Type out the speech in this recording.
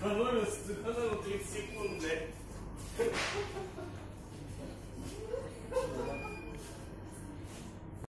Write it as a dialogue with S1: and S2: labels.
S1: Сэкономил, сэкономил 30 секунд.